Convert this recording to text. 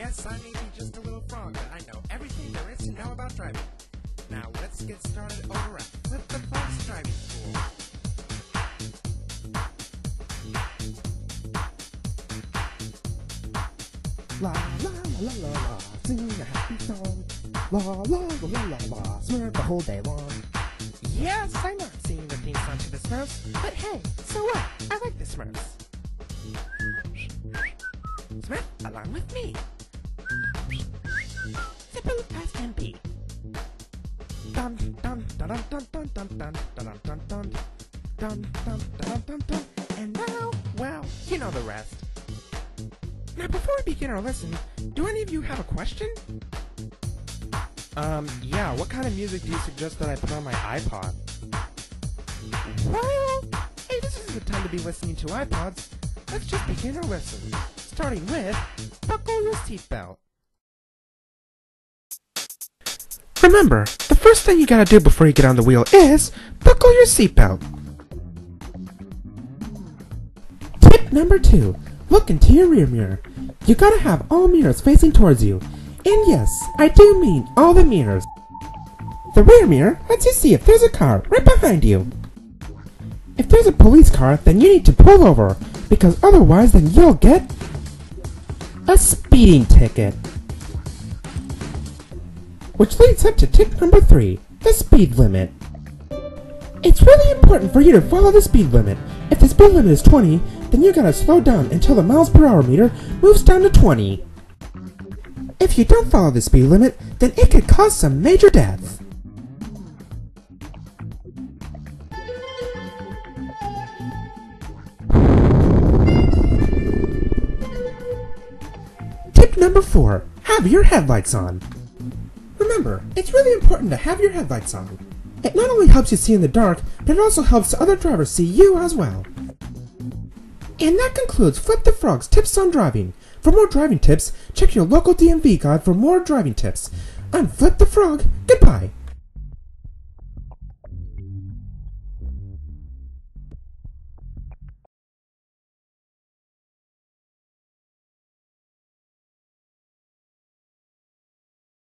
Yes, I may be just a little frog, but I know everything there is to know about driving. Now let's get started over at Flip the Frog's driving school. La la la la la sing a happy song. La la la la la la, Smurf the whole day long. Yes, I'm not singing the theme song to the Smurfs, but hey, so what? I like the Smurfs. Smurf, along with me. Simple dun dun dun dun dun dun dun dun dun dun dun dun dun dun dun and now, well, you know the rest. Now, before we begin our lesson, do any of you have a question? Um, yeah, what kind of music do you suggest that I put on my iPod? Well, hey, this isn't the time to be listening to iPods. Let's just begin our lesson, starting with buckle your seatbelt. Remember, the first thing you gotta do before you get on the wheel is buckle your seatbelt. Tip number two, look into your rear mirror. You gotta have all mirrors facing towards you. And yes, I do mean all the mirrors. The rear mirror lets you see if there's a car right behind you. If there's a police car, then you need to pull over, because otherwise then you'll get a speeding ticket. Which leads up to tip number three, the speed limit. It's really important for you to follow the speed limit. If the speed limit is 20, then you gotta slow down until the miles per hour meter moves down to 20. If you don't follow the speed limit, then it could cause some major deaths. Tip number four, have your headlights on. Remember, it's really important to have your headlights on. It not only helps you see in the dark, but it also helps other drivers see you as well. And that concludes Flip the Frog's tips on driving. For more driving tips, check your local DMV guide for more driving tips. I'm Flip the Frog. Goodbye.